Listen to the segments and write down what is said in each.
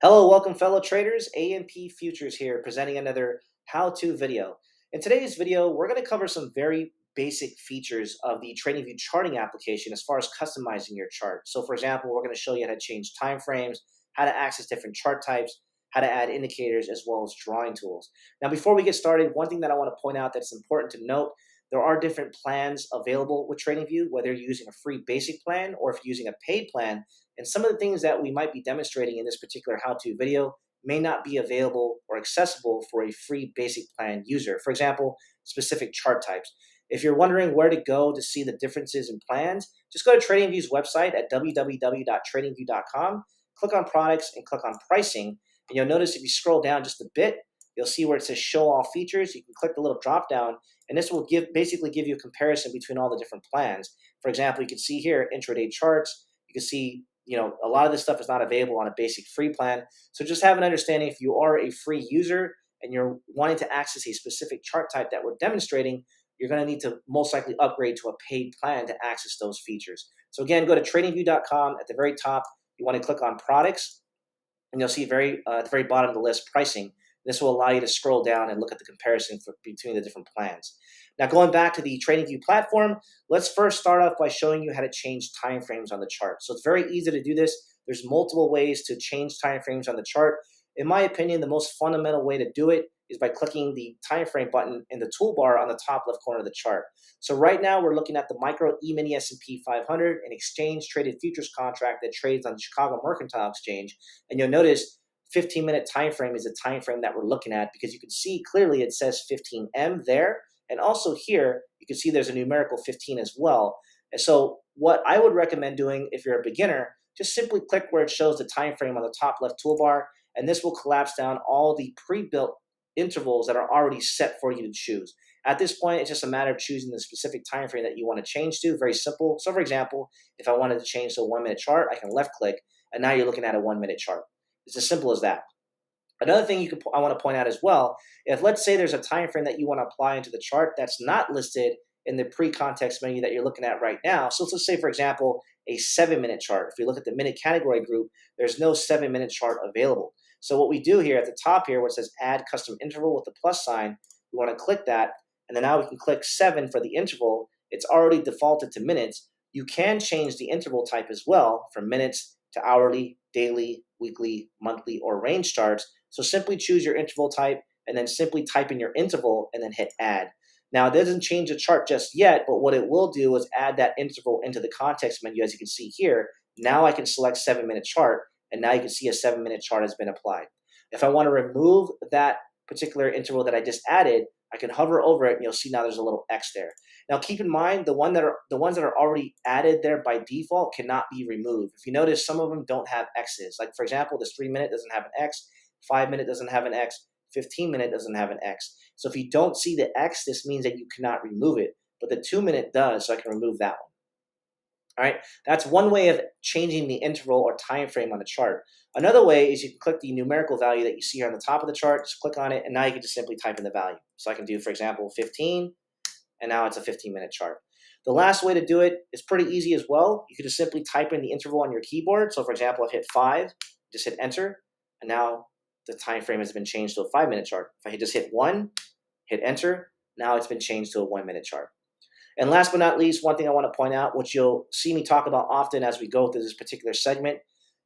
Hello, welcome fellow traders. AMP Futures here presenting another how-to video. In today's video, we're going to cover some very basic features of the TradingView charting application as far as customizing your chart. So for example, we're going to show you how to change time frames, how to access different chart types, how to add indicators, as well as drawing tools. Now, before we get started, one thing that I want to point out that's important to note there are different plans available with TradingView, whether you're using a free basic plan or if you're using a paid plan. And some of the things that we might be demonstrating in this particular how-to video may not be available or accessible for a free basic plan user. For example, specific chart types. If you're wondering where to go to see the differences in plans, just go to TradingView's website at www.tradingview.com, click on products and click on pricing. And you'll notice if you scroll down just a bit, you'll see where it says show all features. You can click the little drop down and this will give basically give you a comparison between all the different plans. For example, you can see here intraday charts. You can see you know a lot of this stuff is not available on a basic free plan. So just have an understanding if you are a free user and you're wanting to access a specific chart type that we're demonstrating, you're going to need to most likely upgrade to a paid plan to access those features. So again, go to tradingview.com at the very top. You want to click on products, and you'll see very uh, at the very bottom of the list pricing. This will allow you to scroll down and look at the comparison for, between the different plans. Now, going back to the TradingView platform, let's first start off by showing you how to change timeframes on the chart. So it's very easy to do this. There's multiple ways to change timeframes on the chart. In my opinion, the most fundamental way to do it is by clicking the time frame button in the toolbar on the top left corner of the chart. So right now we're looking at the micro E-mini S&P 500, an exchange traded futures contract that trades on the Chicago Mercantile Exchange. And you'll notice 15 minute time frame is a time frame that we're looking at because you can see clearly it says 15M there. And also here, you can see there's a numerical 15 as well. And so what I would recommend doing if you're a beginner, just simply click where it shows the time frame on the top left toolbar, and this will collapse down all the pre-built intervals that are already set for you to choose. At this point, it's just a matter of choosing the specific time frame that you want to change to. Very simple. So for example, if I wanted to change to a one minute chart, I can left click, and now you're looking at a one minute chart. It's as simple as that. Another thing you can I want to point out as well, if let's say there's a time frame that you want to apply into the chart that's not listed in the pre-context menu that you're looking at right now. So let's say, for example, a seven-minute chart. If we look at the minute category group, there's no seven-minute chart available. So what we do here at the top here, where it says Add Custom Interval with the plus sign, we want to click that, and then now we can click seven for the interval. It's already defaulted to minutes. You can change the interval type as well from minutes to hourly, daily, weekly, monthly, or range charts. So simply choose your interval type and then simply type in your interval and then hit add. Now it doesn't change the chart just yet, but what it will do is add that interval into the context menu as you can see here. Now I can select seven minute chart and now you can see a seven minute chart has been applied. If I want to remove that particular interval that I just added, I can hover over it and you'll see now there's a little X there. Now keep in mind the one that are the ones that are already added there by default cannot be removed. If you notice some of them don't have X's. Like for example, this 3 minute doesn't have an X, 5 minute doesn't have an X, 15 minute doesn't have an X. So if you don't see the X, this means that you cannot remove it, but the 2 minute does, so I can remove that one. All right, that's one way of changing the interval or time frame on the chart. Another way is you can click the numerical value that you see here on the top of the chart, just click on it, and now you can just simply type in the value. So I can do, for example, 15, and now it's a 15 minute chart. The last way to do it is pretty easy as well. You could just simply type in the interval on your keyboard. So for example, I've hit five, just hit enter, and now the time frame has been changed to a five minute chart. If I just hit one, hit enter, now it's been changed to a one minute chart. And last but not least, one thing I want to point out, which you'll see me talk about often as we go through this particular segment,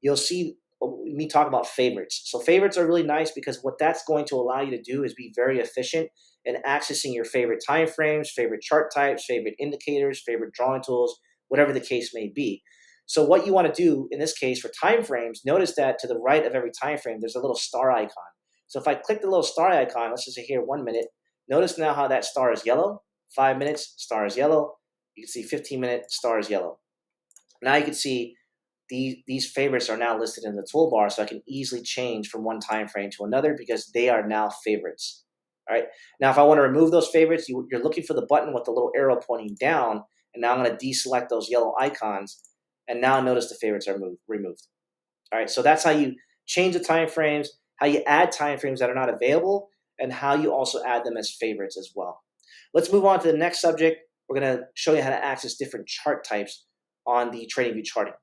you'll see me talk about favorites. So favorites are really nice because what that's going to allow you to do is be very efficient in accessing your favorite time frames, favorite chart types, favorite indicators, favorite drawing tools, whatever the case may be. So what you want to do in this case for time frames, notice that to the right of every time frame, there's a little star icon. So if I click the little star icon, let's just say here one minute, notice now how that star is yellow. Five minutes, star is yellow. You can see 15 minute, star is yellow. Now you can see these, these favorites are now listed in the toolbar, so I can easily change from one time frame to another because they are now favorites. All right. Now, if I want to remove those favorites, you, are looking for the button with the little arrow pointing down, and now I'm going to deselect those yellow icons, and now notice the favorites are moved, removed. All right. So that's how you change the time frames, how you add time frames that are not available, and how you also add them as favorites as well. Let's move on to the next subject. We're going to show you how to access different chart types on the TradingView charting.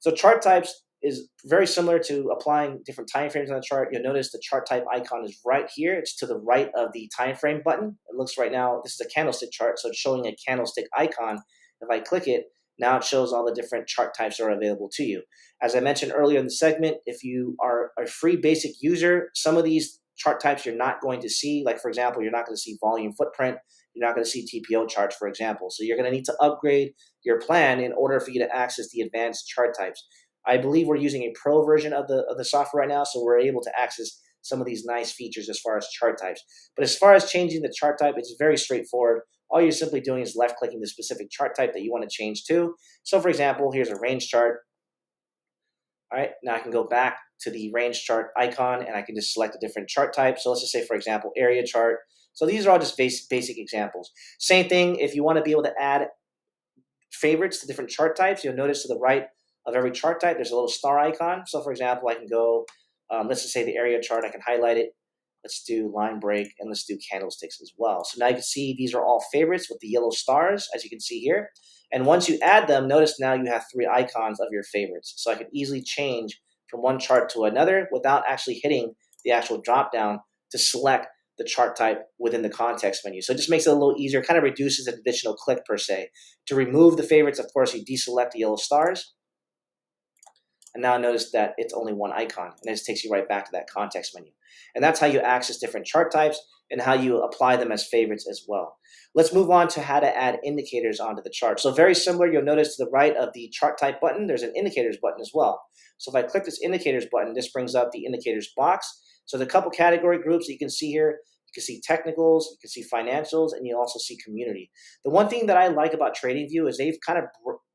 So chart types, is very similar to applying different time frames on the chart. You'll notice the chart type icon is right here. It's to the right of the time frame button. It looks right now, this is a candlestick chart, so it's showing a candlestick icon. If I click it, now it shows all the different chart types that are available to you. As I mentioned earlier in the segment, if you are a free basic user, some of these chart types you're not going to see. Like, for example, you're not going to see volume footprint. You're not going to see TPO charts, for example. So you're going to need to upgrade your plan in order for you to access the advanced chart types. I believe we're using a pro version of the of the software right now, so we're able to access some of these nice features as far as chart types. But as far as changing the chart type, it's very straightforward. All you're simply doing is left clicking the specific chart type that you want to change to. So for example, here's a range chart. All right, now I can go back to the range chart icon and I can just select a different chart type. So let's just say, for example, area chart. So these are all just basic, basic examples. Same thing, if you want to be able to add favorites to different chart types, you'll notice to the right of every chart type, there's a little star icon. So for example, I can go, um, let's just say the area chart, I can highlight it. Let's do line break and let's do candlesticks as well. So now you can see these are all favorites with the yellow stars, as you can see here. And once you add them, notice now you have three icons of your favorites. So I can easily change from one chart to another without actually hitting the actual drop down to select the chart type within the context menu. So it just makes it a little easier, kind of reduces an additional click per se. To remove the favorites, of course, you deselect the yellow stars. And now notice that it's only one icon, and it just takes you right back to that context menu. And that's how you access different chart types and how you apply them as favorites as well. Let's move on to how to add indicators onto the chart. So very similar, you'll notice to the right of the chart type button, there's an indicators button as well. So if I click this indicators button, this brings up the indicators box. So the couple category groups that you can see here, you can see technicals, you can see financials, and you also see community. The one thing that I like about TradingView is they've kind of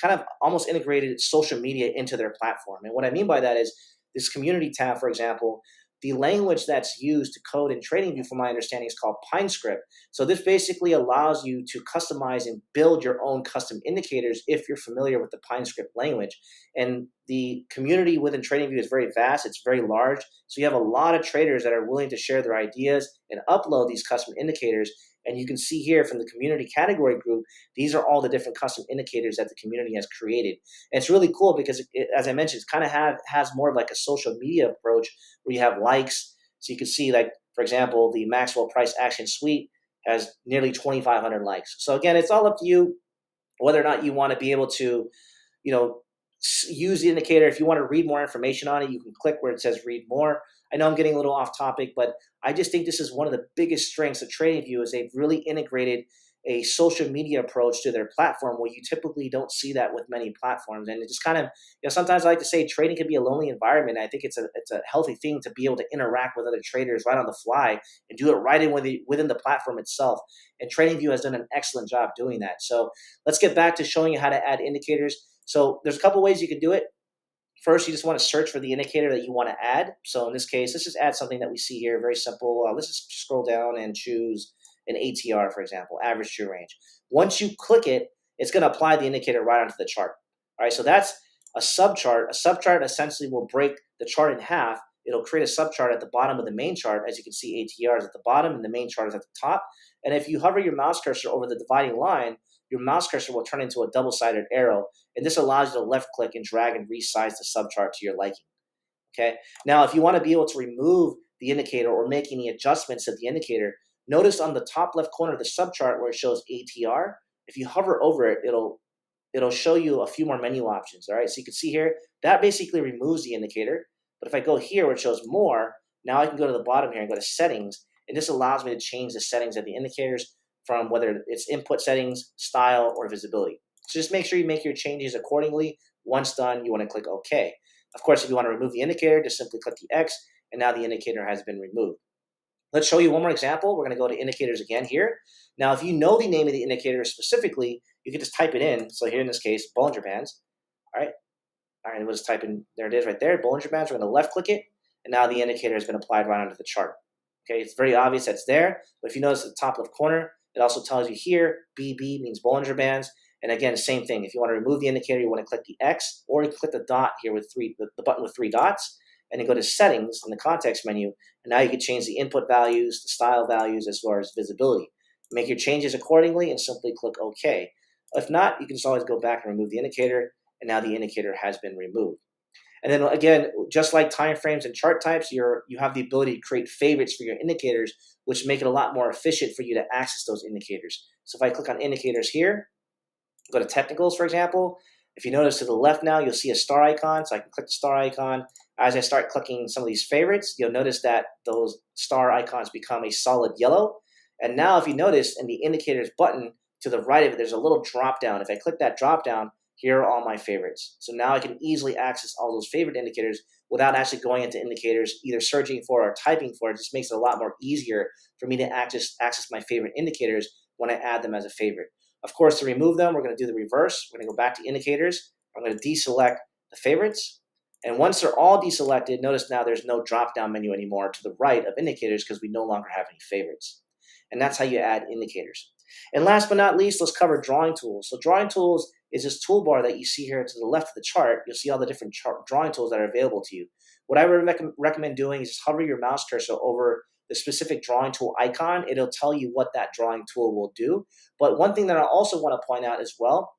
kind of almost integrated social media into their platform. And what I mean by that is this community tab, for example, the language that's used to code in TradingView, from my understanding, is called PineScript. So this basically allows you to customize and build your own custom indicators if you're familiar with the PineScript language. And the community within TradingView is very vast; it's very large. So you have a lot of traders that are willing to share their ideas and upload these custom indicators. And you can see here from the community category group, these are all the different custom indicators that the community has created. And it's really cool because, it, as I mentioned, it kind of have, has more of like a social media approach where you have likes. So you can see, like, for example, the Maxwell Price Action Suite has nearly 2,500 likes. So again, it's all up to you whether or not you want to be able to, you know, use the indicator. If you want to read more information on it, you can click where it says read more. I know I'm getting a little off topic, but I just think this is one of the biggest strengths of TradingView is they've really integrated a social media approach to their platform where you typically don't see that with many platforms. And it just kind of, you know, sometimes I like to say trading can be a lonely environment. I think it's a it's a healthy thing to be able to interact with other traders right on the fly and do it right in within, within the platform itself. And TradingView has done an excellent job doing that. So let's get back to showing you how to add indicators. So there's a couple ways you can do it. First, you just want to search for the indicator that you want to add. So in this case, let's just add something that we see here, very simple. Uh, let's just scroll down and choose an ATR, for example, average true range. Once you click it, it's going to apply the indicator right onto the chart. All right, so that's a subchart. A subchart essentially will break the chart in half. It'll create a subchart at the bottom of the main chart. As you can see, ATR is at the bottom and the main chart is at the top. And if you hover your mouse cursor over the dividing line, your mouse cursor will turn into a double-sided arrow, and this allows you to left-click and drag and resize the subchart to your liking. Okay. Now, if you want to be able to remove the indicator or make any adjustments to the indicator, notice on the top left corner of the subchart where it shows ATR. If you hover over it, it'll it'll show you a few more menu options. All right. So you can see here that basically removes the indicator. But if I go here where it shows more, now I can go to the bottom here and go to settings, and this allows me to change the settings of the indicators from whether it's input settings, style, or visibility. So just make sure you make your changes accordingly. Once done, you want to click OK. Of course, if you want to remove the indicator, just simply click the X, and now the indicator has been removed. Let's show you one more example. We're going to go to indicators again here. Now, if you know the name of the indicator specifically, you can just type it in. So here in this case, Bollinger Bands. All right. All right, we'll just type in, there it is right there, Bollinger Bands. We're going to left click it, and now the indicator has been applied right onto the chart. Okay, it's very obvious that's there, but if you notice at the top left corner, it also tells you here, BB means Bollinger Bands. And again, same thing. If you want to remove the indicator, you want to click the X or you click the dot here with three, the, the button with three dots, and then go to settings in the context menu. And now you can change the input values, the style values, as well as visibility. Make your changes accordingly and simply click OK. If not, you can just always go back and remove the indicator, and now the indicator has been removed. And then again, just like timeframes and chart types, you're you have the ability to create favorites for your indicators, which make it a lot more efficient for you to access those indicators. So if I click on indicators here, go to technicals, for example. If you notice to the left now, you'll see a star icon. So I can click the star icon. As I start clicking some of these favorites, you'll notice that those star icons become a solid yellow. And now if you notice in the indicators button to the right of it, there's a little drop down. If I click that drop down, here are all my favorites. So now I can easily access all those favorite indicators without actually going into indicators, either searching for or typing for. It just makes it a lot more easier for me to access, access my favorite indicators when I add them as a favorite. Of course, to remove them, we're going to do the reverse. We're going to go back to indicators. I'm going to deselect the favorites. And once they're all deselected, notice now there's no drop-down menu anymore to the right of indicators because we no longer have any favorites. And that's how you add indicators. And last but not least, let's cover drawing tools. So drawing tools is this toolbar that you see here to the left of the chart. You'll see all the different chart drawing tools that are available to you. What I would rec recommend doing is hover your mouse cursor over the specific drawing tool icon. It'll tell you what that drawing tool will do. But one thing that I also want to point out as well,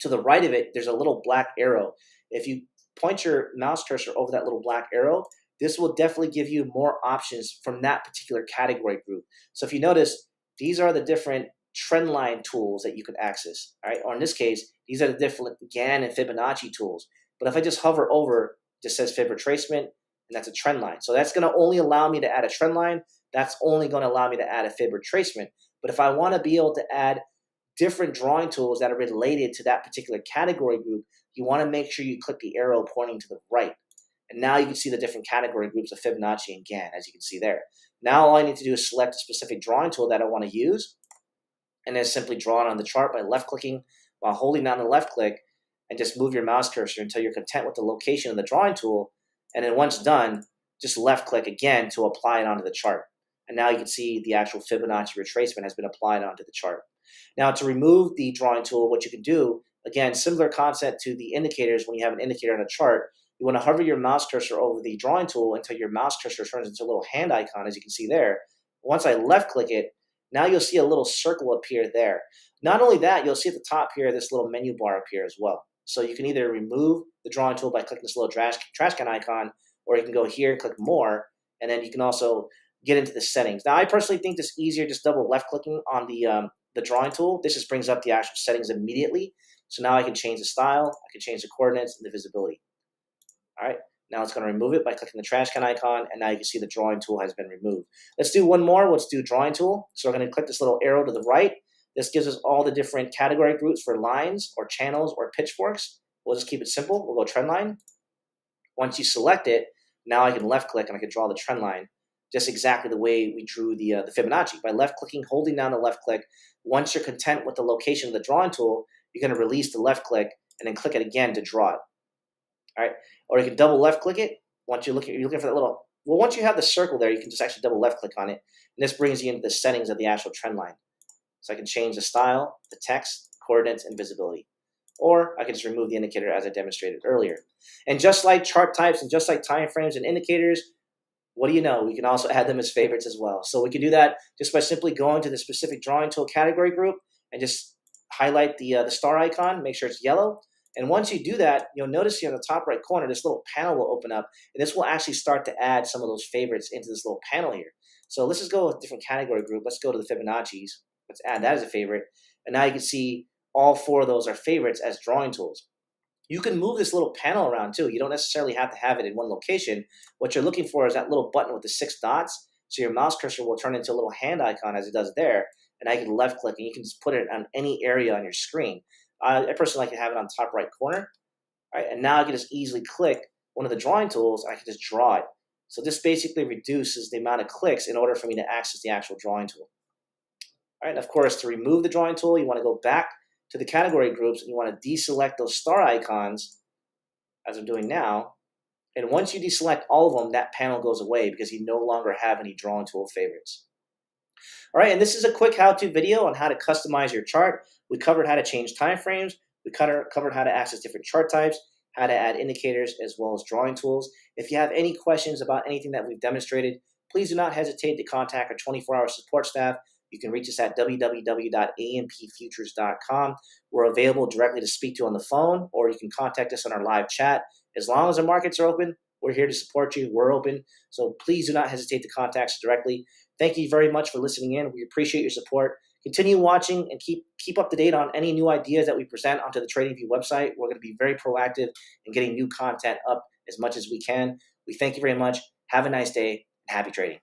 to the right of it, there's a little black arrow. If you point your mouse cursor over that little black arrow, this will definitely give you more options from that particular category group. So if you notice, these are the different trend line tools that you can access, all right? Or in this case, these are the different Gann and Fibonacci tools. But if I just hover over, it just says Fib retracement, and that's a trend line. So that's going to only allow me to add a trend line. That's only going to allow me to add a Fib retracement. But if I want to be able to add different drawing tools that are related to that particular category group, you want to make sure you click the arrow pointing to the right. And now you can see the different category groups of Fibonacci and Gann, as you can see there. Now all I need to do is select a specific drawing tool that I want to use, and then simply draw it on the chart by left-clicking while holding down the left click, and just move your mouse cursor until you're content with the location of the drawing tool. And then once done, just left-click again to apply it onto the chart. And now you can see the actual Fibonacci retracement has been applied onto the chart. Now to remove the drawing tool, what you can do, again, similar concept to the indicators when you have an indicator on a chart, you want to hover your mouse cursor over the drawing tool until your mouse cursor turns into a little hand icon, as you can see there. Once I left click it, now you'll see a little circle appear there. Not only that, you'll see at the top here, this little menu bar appear as well. So you can either remove the drawing tool by clicking this little trash, trash can icon, or you can go here and click more, and then you can also get into the settings. Now, I personally think this easier just double left clicking on the, um, the drawing tool. This just brings up the actual settings immediately. So now I can change the style, I can change the coordinates and the visibility. All right, now it's going to remove it by clicking the trash can icon, and now you can see the drawing tool has been removed. Let's do one more. Let's do drawing tool. So we're going to click this little arrow to the right. This gives us all the different category groups for lines or channels or pitchforks. We'll just keep it simple. We'll go trend line. Once you select it, now I can left click and I can draw the trend line just exactly the way we drew the, uh, the Fibonacci. By left clicking, holding down the left click, once you're content with the location of the drawing tool, you're going to release the left click and then click it again to draw it. All right, or you can double left click it. Once you're looking, you're looking for that little. Well, once you have the circle there, you can just actually double left click on it, and this brings you into the settings of the actual trend line. So I can change the style, the text, coordinates, and visibility. Or I can just remove the indicator as I demonstrated earlier. And just like chart types and just like time frames and indicators, what do you know? We can also add them as favorites as well. So we can do that just by simply going to the specific drawing tool category group and just highlight the, uh, the star icon, make sure it's yellow. And once you do that, you'll notice here in the top right corner, this little panel will open up, and this will actually start to add some of those favorites into this little panel here. So let's just go with a different category group. Let's go to the Fibonacci's. Let's add that as a favorite. And now you can see all four of those are favorites as drawing tools. You can move this little panel around too. You don't necessarily have to have it in one location. What you're looking for is that little button with the six dots. So your mouse cursor will turn into a little hand icon as it does there. And I can left click and you can just put it on any area on your screen. Uh, I personally like to have it on top right corner. All right, and now I can just easily click one of the drawing tools. I can just draw it. So this basically reduces the amount of clicks in order for me to access the actual drawing tool. All right, and of course, to remove the drawing tool, you want to go back to the category groups and you want to deselect those star icons, as I'm doing now. And once you deselect all of them, that panel goes away because you no longer have any drawing tool favorites. All right, and this is a quick how-to video on how to customize your chart. We covered how to change timeframes. We covered how to access different chart types, how to add indicators, as well as drawing tools. If you have any questions about anything that we've demonstrated, please do not hesitate to contact our 24-hour support staff. You can reach us at www.ampfutures.com. We're available directly to speak to on the phone, or you can contact us on our live chat, As long as the markets are open, we're here to support you. We're open. So please do not hesitate to contact us directly. Thank you very much for listening in. We appreciate your support. Continue watching and keep keep up to date on any new ideas that we present onto the TradingView website. We're going to be very proactive in getting new content up as much as we can. We thank you very much. Have a nice day and happy trading.